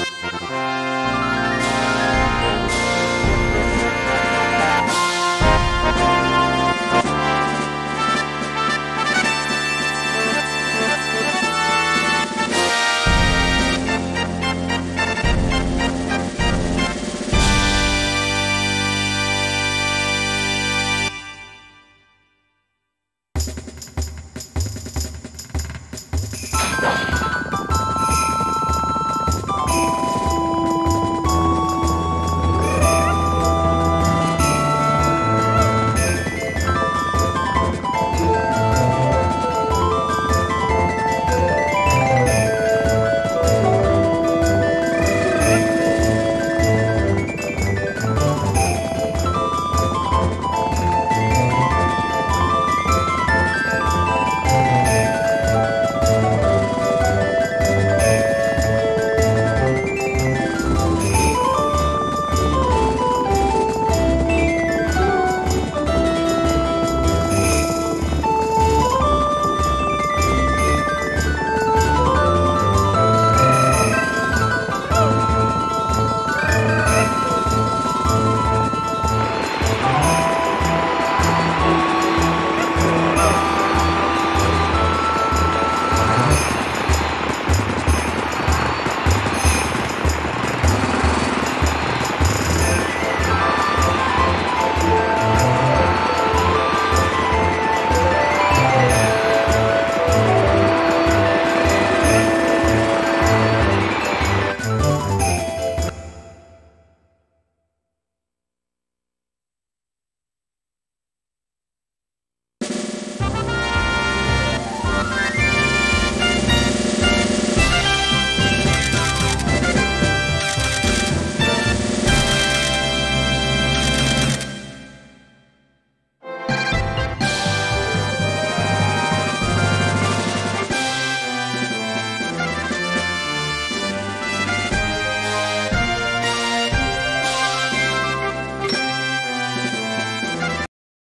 Música